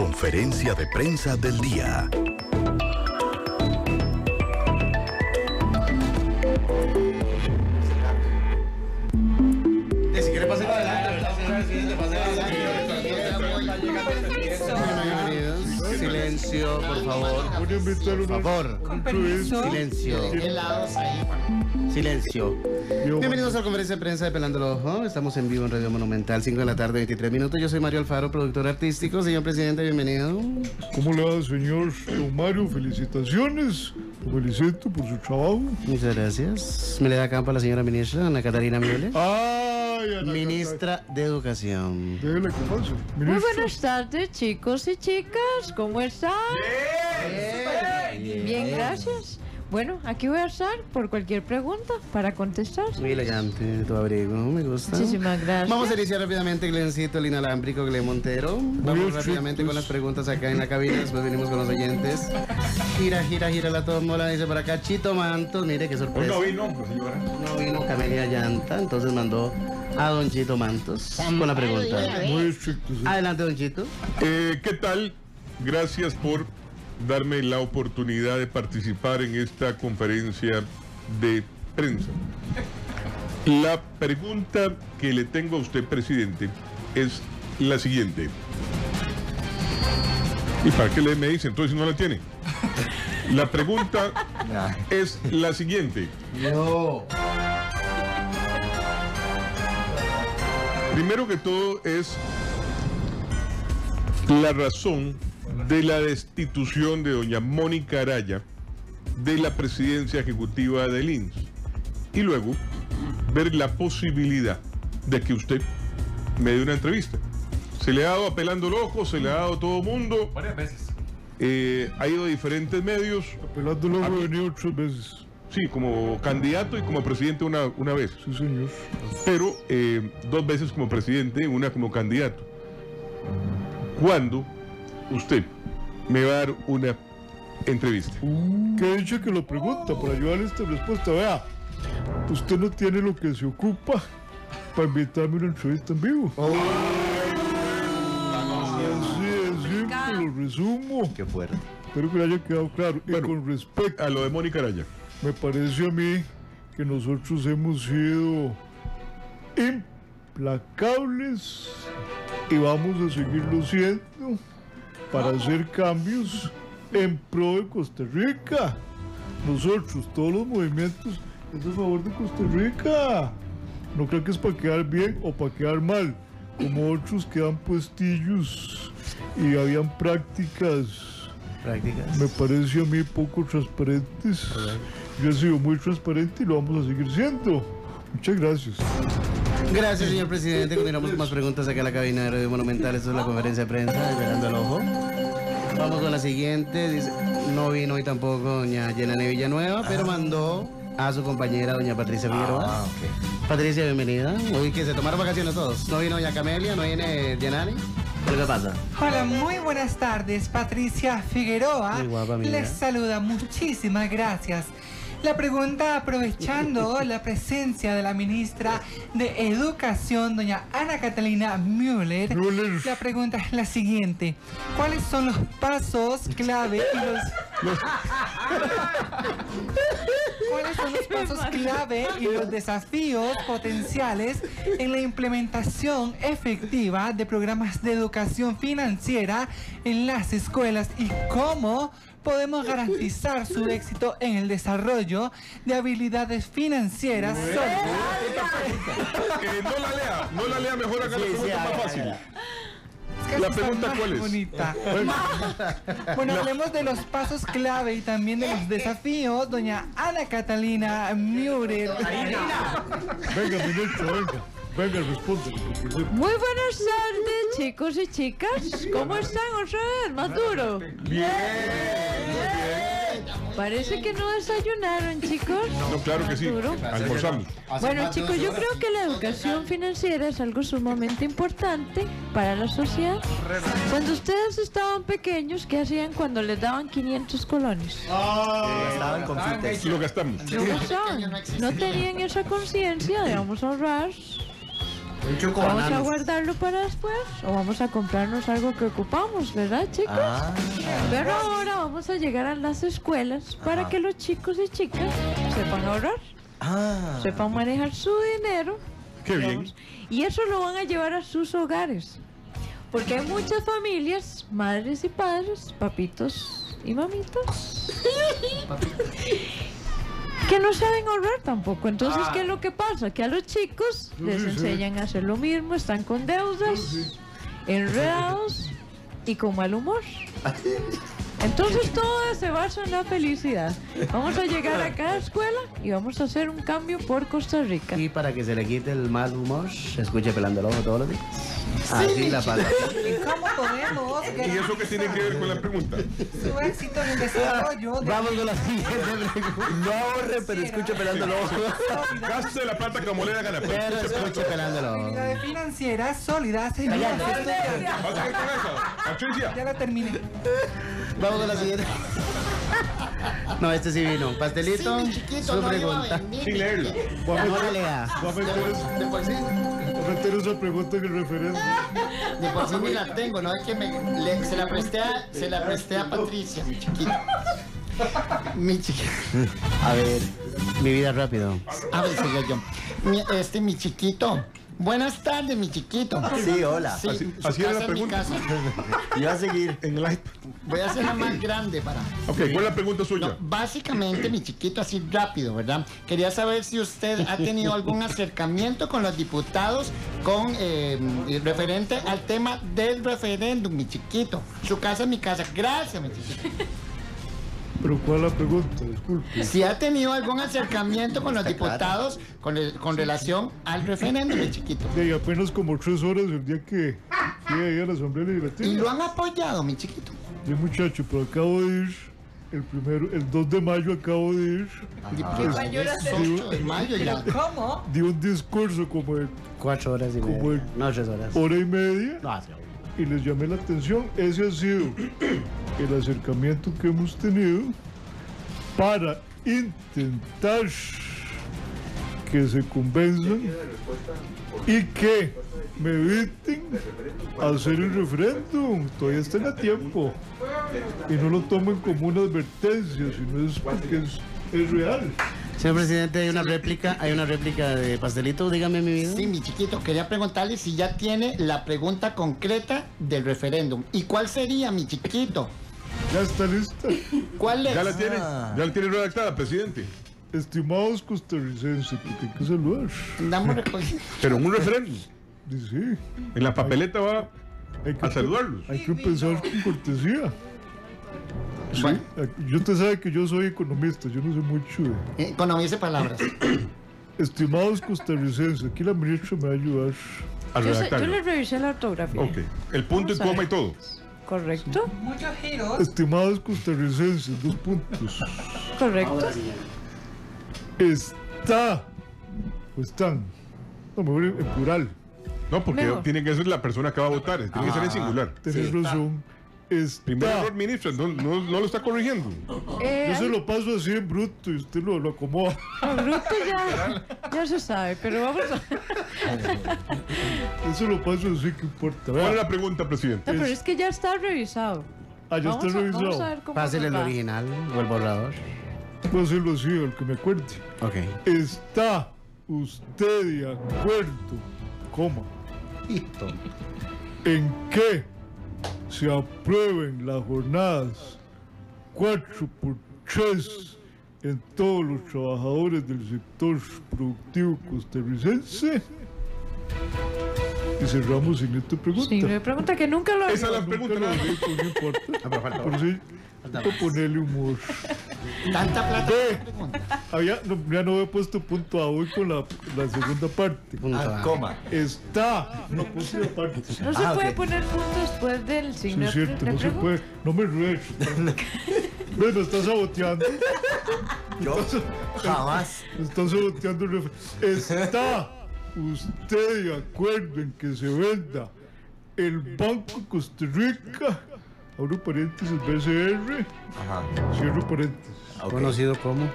conferencia de prensa del día. Si quiere pasar adelante, Silencio, por favor. Por favor. Silencio. Silencio. Bienvenidos a la conferencia de prensa de Pelando el Ojo. Estamos en vivo en Radio Monumental, 5 de la tarde, 23 minutos. Yo soy Mario Alfaro, productor artístico. Señor presidente, bienvenido. ¿Cómo le va, señor don Mario? Felicitaciones. Lo felicito por su trabajo. Muchas gracias. Me le da campo a la señora ministra, Ana Catarina Müller. Ay, Ana Ministra de Educación. Que pase. Muy Ministra. buenas tardes, chicos y chicas. ¿Cómo están? Bien, gracias. Bueno, aquí voy a estar por cualquier pregunta para contestar. Muy elegante tu abrigo, me gusta. Muchísimas gracias. Vamos a iniciar rápidamente, Glencito, el inalámbrico, Glen Montero. Vamos rápidamente con las preguntas acá en la cabina, después venimos con los oyentes. Gira, gira, gira la tómbola, dice por acá Chito Mantos, mire qué sorpresa. Hoy no vino, señora. No vino Camelia Llanta, entonces mandó a Don Chito Mantos con la pregunta. Muy estricto. sí. Adelante, Don Chito. Eh, ¿Qué tal? Gracias por darme la oportunidad de participar en esta conferencia de prensa. La pregunta que le tengo a usted, presidente, es la siguiente. ¿Y para qué le me dice? Entonces no la tiene. La pregunta es la siguiente. Primero que todo es la razón de la destitución de doña Mónica Araya de la presidencia ejecutiva del INS. Y luego ver la posibilidad de que usted me dé una entrevista. Se le ha dado apelando el ojo, se le ha dado a todo mundo, Varias veces. eh, ha ido a diferentes medios, Pelando el ojo he venido tres veces. sí, como candidato y como presidente una, una vez. Sí, señor. pero eh, dos veces como presidente, una como candidato. ¿Cuándo usted me va a dar una entrevista? Que dicho que lo pregunta para ayudarle esta respuesta. Vea, usted no tiene lo que se ocupa para invitarme a una entrevista en vivo. Así es, siempre lo resumo. Qué fuerte. Espero que le haya quedado claro. Y con respecto A lo de Mónica Araya. Me parece a mí que nosotros hemos sido implacables y vamos a seguirlo siendo para hacer cambios en pro de Costa Rica. Nosotros, todos los movimientos, es a favor de Costa Rica. No creo que es para quedar bien o para quedar mal, como otros que dan puestillos y habían prácticas Prácticas. me parece a mí poco transparentes. Yo he sido muy transparente y lo vamos a seguir siendo. Muchas gracias. Gracias, señor presidente. Continuamos con más preguntas acá en la cabina de Radio Monumental. Esto es la conferencia de prensa de Verando el Ojo. Vamos con la siguiente. Dice, no vino hoy tampoco doña Yenane Villanueva, pero mandó a su compañera doña Patricia Figueroa. Patricia, bienvenida. Hoy que se tomaron vacaciones todos. No vino doña Camelia, no viene Yenane. ¿Pero qué pasa? Hola, muy buenas tardes. Patricia Figueroa Muy guapa, les saluda. Muchísimas gracias. La pregunta, aprovechando la presencia de la ministra de Educación, doña Ana Catalina Müller, Müller. la pregunta es la siguiente. ¿Cuáles son los pasos clave y los... ¿Cuáles son los pasos clave y los desafíos potenciales en la implementación efectiva de programas de educación financiera en las escuelas y cómo podemos garantizar su éxito en el desarrollo de habilidades financieras sólidas? Eh, no la lea, no la lea mejor acá la pregunta más fácil. Es que La pregunta, ¿cuál es? bonita. Bueno, hablemos de los pasos clave y también de los desafíos, doña Ana Catalina Müller. Venga, ministro, venga. Venga, responde. Muy buenas tardes, chicos y chicas. ¿Cómo están otra? Más duro. Parece que no desayunaron, chicos. No, claro que sí. Maduro. Almorzamos. Bueno, chicos, yo creo que la educación financiera es algo sumamente importante para la sociedad. Cuando ustedes estaban pequeños, ¿qué hacían cuando les daban 500 colones? Estaban confites. Lo gastamos. Gastaban. No tenían esa conciencia de vamos a ahorrar Un choco ¿Vamos a guardarlo para después o vamos a comprarnos algo que ocupamos, verdad, chicos? Ah, Pero ahora vamos a llegar a las escuelas para que los chicos y chicas sepan ahorrar, ah. sepan manejar su dinero. Qué bien. Y eso lo van a llevar a sus hogares. Porque hay muchas familias, madres y padres, papitos y mamitos, que no saben ahorrar tampoco. Entonces, ¿qué es lo que pasa? Que a los chicos les enseñan a hacer lo mismo, están con deudas, enredados y con mal humor. Entonces todo se basa en la felicidad. Vamos a llegar a cada escuela y vamos a hacer un cambio por Costa Rica. Y para que se le quite el mal humor, se escuche pelando el ojo todos los días. Así la. ¿Y cómo podemos ¿Y eso qué tiene que ver con la pregunta? su éxito en el desarrollo de Vamos con la siguiente pregunta. No ahorre, pero escuche pelando el ojo. Gaste la plata como le da gana. pues. Pero escuche pelando los estudiantes. ¿Vas a ver con eso? Patricia. Ya la terminé. Vamos con la siguiente. No, este sí vino. Pastelito, Sí, mi chiquito, su no pregunta. Sin leerlo. No le lea. voy a meter esa- De por sí, voy a meter esa pregunta en el referéndum. de por sí ni la tengo, ¿no? Es que me, le- se la presté a, se la presté a Patricia, mi chiquito. Mi chiquito. A ver, mi vida rápido. A ver, sigo yo. Mi- este, mi chiquito. Buenas tardes, mi chiquito. Sí, hola. Sí, Así- su así era casa la es mi pregunta. casa. Y va a seguir. En el iPad. Voy a hacerla más grande para. Ok, ¿cuál es la pregunta No, suya? básicamente, mi chiquito, así rápido, ¿verdad? Quería saber si usted ha tenido algún acercamiento con los diputados con eh, referente al tema del referéndum, mi chiquito. Su casa es mi casa. Gracias, mi chiquito. Pero ¿cuál es la pregunta? Disculpe. Si ha tenido algún acercamiento con los diputados con, el- con relación al referéndum, mi chiquito. Y apenas como tres horas el día que fui ahí a la Asamblea Y Legislativa. lo han apoyado, mi chiquito. Sí, muchacho, pero acabo de ir. El primero, el 2 de mayo acabo de ir. Es 8 de mayo ya. ¿Cómo? Di un discurso como de Cuatro horas y Como media. el- No, tres horas. hora y media No, sí. y les llamé la atención. Ese ha sido el acercamiento que hemos tenido para intentar que se convenzan y que me eviten hacer el referéndum. Todavía están a tiempo. Y no lo tomen como una advertencia, sino es porque es, es real. Señor presidente, hay una réplica, hay una réplica de pastelito, dígame mi vida. Sí, mi chiquito, quería preguntarle si ya tiene la pregunta concreta del referéndum. ¿Y cuál sería, mi chiquito? Ya está lista. ¿Cuál es? ¿Ya la tiene? ¿Ya la tiene redactada, presidente? Estimados costarricenses, porque hay que saludar. Damos recogido. Pero en un referéndum. Dice, En la papeleta va hay que, a saludarlos. hay que empezar con cortesía. Bueno, Yo usted sabe que yo soy economista, yo no sé mucho de... economice palabras. Estimados costarricenses, aquí la ministra me va a ayudar. A Yo, sé- yo le revisé la ortografía. Ok. El punto y coma y todo. ¿Correcto? Muchos giros. Estimados costarricenses, dos puntos. ¿Correcto? Está, o están, no, mejor en plural, No, porque Mejor. tiene que ser la persona que va a votar. Tiene que ser en singular. tenés razón. Primer Está, error, ministro. No, no, no lo está corrigiendo. Eh, yo se lo paso así en bruto y usted lo, lo acomoda. bruto ya, ya se sabe, pero vamos a... Yo se lo paso así, que importa. ¿Cuál es la pregunta, presidente? No, pero es que ya está revisado. Ah, ya vamos está a, Vamos a revisado. ver cómo Pásele el original o el borrador. Hacerlo así, al que me acuerde. Ok. ¿Está usted de acuerdo, coma, En que se aprueben las jornadas 4 por 3 en todos los trabajadores del sector productivo costarricense? Y cerramos en esta pregunta. Sí, me pregunta que nunca lo Esa es la pregunta. Nada más. digo, no importa. Pero sí, hay que ponerle humor. Tanta plata. Había, no, ya no he puesto punto a hoy con la, la segunda parte. Punto Ah, A. coma. Está. No puse aparte. Sí, No se Ah, puede ok. poner punto después del signo es cierto, no se puede. No me ruegues. Me estás saboteando. Yo jamás. Me estás saboteando. ¿Está usted de acuerdo en que se venda el Banco Costa Rica? Abro paréntesis, BCR. Ajá. Cierro paréntesis. Ok. Conocido como.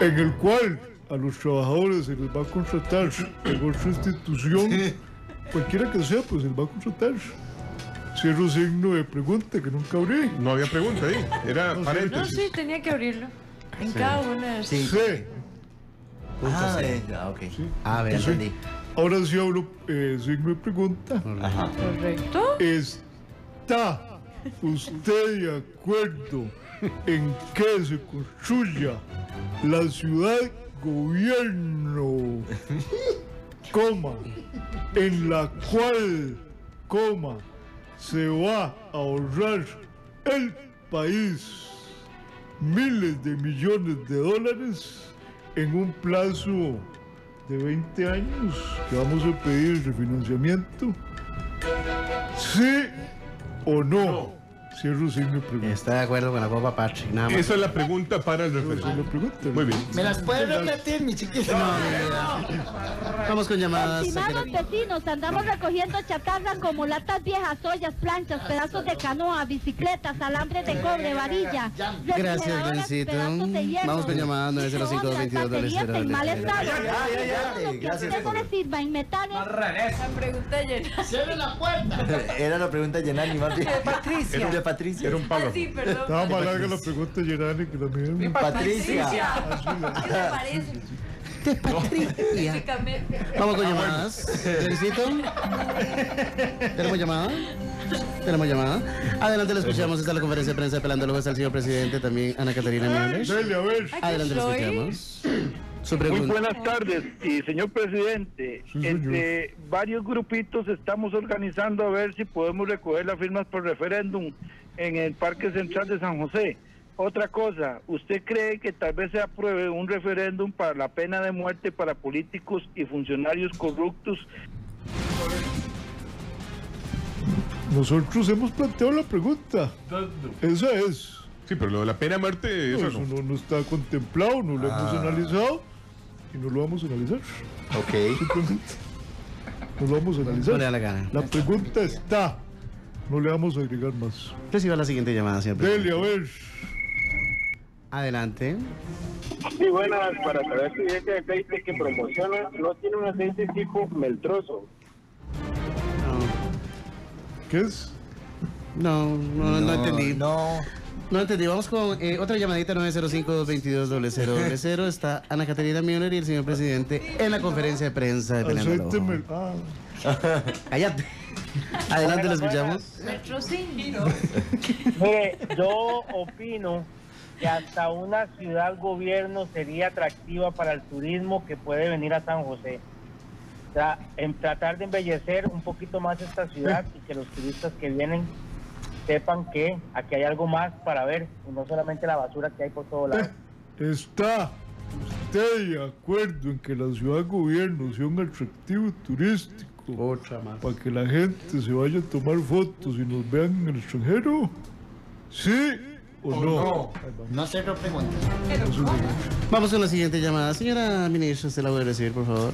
En el cual a los trabajadores se les va a contratar en otra institución, cualquiera que sea, pues se les va a contratar. Cierro signo de pregunta que nunca abrí. No había pregunta ahí, era No, paréntesis. sí, tenía que abrirlo. En cada una de Sí. Sí. Ah, eh, ah, ok. A Ya ver, entendí. Ahora sí hablo eh, signo de pregunta. Ajá. Correcto. ¿Está usted de acuerdo en que se construya la ciudad gobierno, coma, en la cual, coma, se va a ahorrar el país miles de millones de dólares en un plazo de 20 años que vamos a pedir refinanciamiento? ¿Sí o no? Sin mi pregunta. está de acuerdo con la Copa Patrick, nada más. Esa es la pregunta para el Esa es referéndum. la pregunta. Muy bien. ¿Me las puedes repetir, mi chiquito? Vamos con llamadas. Estimados vecinos, andamos recogiendo chatarra como latas viejas, ollas, planchas, pedazos de canoa, bicicletas, alambres de cobre, varilla. Gracias, refrigeradoras, Lencito. pedazos de hierro, Vamos con llamadas microondas, 905 baterías en mal 22 estado. Gracias no por- le sirva en metales. La pregunta llena. Cierre la puerta. Era la pregunta de Yenani, más bien. Patricia. Patricia. Era un palo. Ah, sí, perdón. Estaba más larga la pregunta, Gerani, que la mía. Patricia. ¿Qué te parece? Físicamente. Vamos con llamadas. Lencito. ¿Tenemos llamada? Tenemos llamada. Adelante, le escuchamos. Está la conferencia de prensa pelando luego está el señor presidente, también Ana Catarina Müller. Dele, a ver. Adelante, le escuchamos. Su Muy buenas tardes, y señor presidente, Sí, señor. entre varios grupitos estamos organizando a ver si podemos recoger las firmas por referéndum en el Parque Central de San José. Otra cosa, ¿usted cree que tal vez se apruebe un referéndum para la pena de muerte para políticos y funcionarios corruptos? Nosotros hemos planteado la pregunta. Esa es. Sí, pero lo de la pena de muerte, eso Eso no. no, no está contemplado, no lo hemos analizado y no lo vamos a analizar. Ok. Simplemente. No lo vamos a analizar. No le da la gana. La pregunta está. No le vamos a agregar más. Reciba la siguiente llamada, señor Dele, a ver. Adelante. Sí, buenas, para saber si ese aceite que promociona no tiene un aceite tipo meltroso. ¿Qué es? No, no, no, no entendí. No. No entendí. Vamos con eh, otra llamadita 905-222-0000. Está Ana Caterina Müller y el señor presidente en la conferencia de prensa de Peleando al Ojo. Aceite mel- Ah, Cállate. Adelante, lo escuchamos. Mire, yo opino que hasta una ciudad gobierno sería atractiva para el turismo que puede venir a San José. O sea, en tratar de embellecer un poquito más esta ciudad y que los turistas que vienen sepan que aquí hay algo más para ver y no solamente la basura que hay por todos lados. ¿Está usted de acuerdo en que la ciudad gobierno sea un atractivo turístico? Otra más. Para que la gente se vaya a tomar fotos y nos vean en el extranjero. ¿Sí o, no? No se lo pregunta. Vamos con la siguiente llamada. Señora ministra, ¿usted la puede recibir, por favor?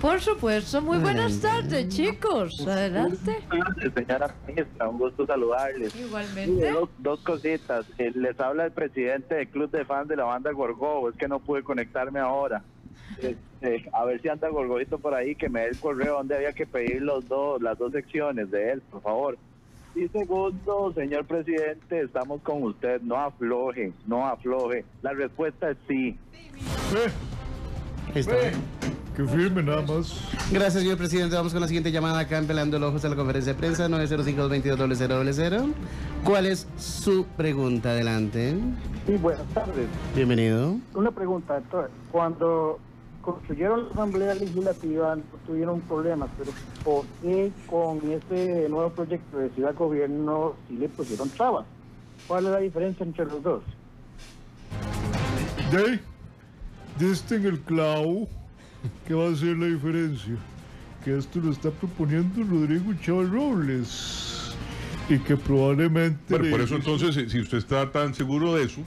Por supuesto. Muy buenas Adelante. tardes, chicos. Adelante. Señora ministra, un gusto saludarles. Igualmente. Dos, dos cositas. Eh, les habla el presidente del club de fans de la banda Gorgo. Es que no pude conectarme ahora. Este, a ver si anda Gorgoito por ahí, que me dé el correo donde había que pedir los dos, las dos secciones de él, por favor. Y segundo, señor presidente, estamos con usted. No afloje, no afloje. La respuesta es sí. Ahí está. que firme nada más. Gracias, señor presidente. Vamos con la siguiente llamada acá en Pelando el Ojo de la conferencia de prensa 905-222-0000. ¿Cuál es su pregunta? Adelante. Sí, buenas tardes. Bienvenido. Una pregunta, doctor. Cuando construyeron la Asamblea Legislativa no tuvieron problemas, pero ¿por qué con este nuevo proyecto de Ciudad Gobierno sí le pusieron trabas? ¿Cuál es la diferencia entre los dos? De diste en el clavo que va a ser la diferencia. Que esto lo está proponiendo Rodrigo Chávez Robles. Y que probablemente. Bueno, le- por eso entonces, si- usted está tan seguro de eso,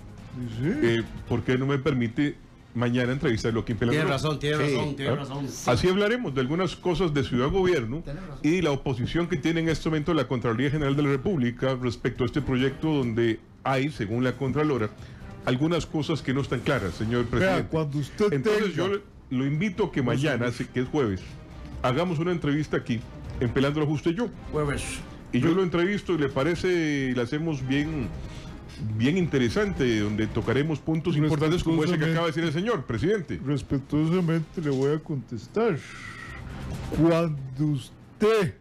sí. eh, ¿por qué no me permite mañana entrevistarlo aquí en Pelando Tiene razón, tiene Sí, razón, tiene ¿ah? razón. Así hablaremos de algunas cosas de Ciudad Gobierno y la oposición que tiene en este momento la Contraloría General de la República respecto a este proyecto donde hay, según la Contralora, algunas cosas que no están claras, señor Vea, presidente. cuando usted Entonces tenga- yo lo invito a que mañana, que es jueves, hagamos una entrevista aquí, en Pelándolo Justo y yo. Jueves. Y yo lo entrevisto y le parece, y le hacemos bien, bien interesante, donde tocaremos puntos importantes como ese que acaba de decir el señor presidente. Respetuosamente le voy a contestar. Cuando usted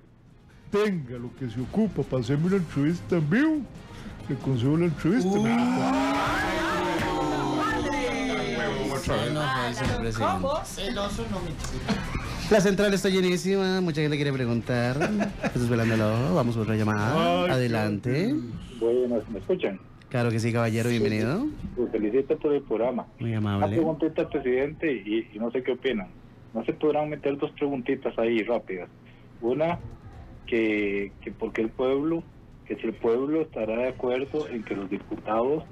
tenga lo que se ocupa para hacerme una entrevista en vivo, le concedo la entrevista. Uh. La central está llenísima, mucha gente quiere preguntar. Estás velando el ojo, vamos por otra llamada. Ay, Adelante. Buenas, ¿me escuchan? Claro que sí, caballero, bienvenido. Los felicito por el programa. Muy Una amable. preguntita al presidente y, y no sé qué opinan. No se podrán meter dos preguntitas ahí rápidas. Una, que, que porque el pueblo, que si el pueblo estará de acuerdo en que los diputados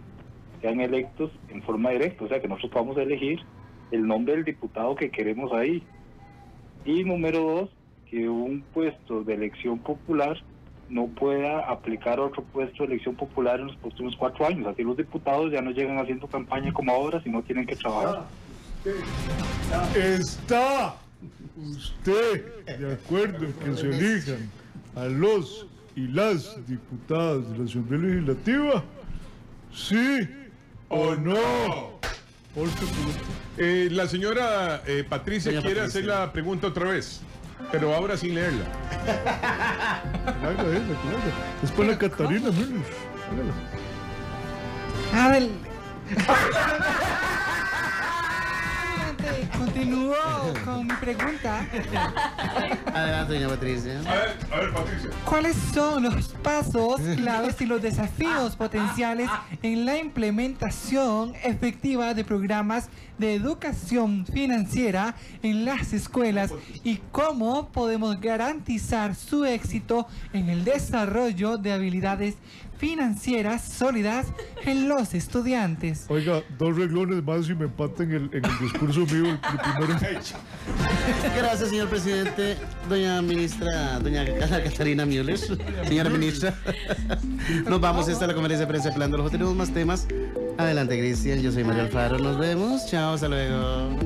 sean electos en forma directa, o sea, que nosotros podamos elegir el nombre del diputado que queremos ahí. Y número dos, que un puesto de elección popular no pueda aplicar otro puesto de elección popular en los próximos cuatro años. Así los diputados ya no llegan haciendo campaña como ahora, sino tienen que trabajar. ¿Está usted de acuerdo en que se elijan a los y las diputadas de la Asamblea Legislativa? ¿Sí o no? Por supuesto. Eh, la señora eh, Patricia Doña quiere Patricia. hacer la pregunta otra vez, pero ahora sin leerla. Es para la Catarina Müller. Hágala. Continúo con mi pregunta. Adelante, doña Patricia. A ver, a ver, Patricia. ¿Cuáles son los pasos claves y los desafíos potenciales en la implementación efectiva de programas de educación financiera en las escuelas y cómo podemos garantizar su éxito en el desarrollo de habilidades financieras sólidas en los estudiantes? Oiga, dos reglones más y me empatan el, en el discurso mío el, el primero. Gracias, señor presidente. Doña ministra, doña Ca- Catarina Müller. Señora ministra. Nos vamos. Esta es la conferencia de prensa de Pelando el Ojo. Tenemos más temas. Adelante, Cristian. Yo soy Mario Alfaro. Nos vemos. Chao, hasta luego.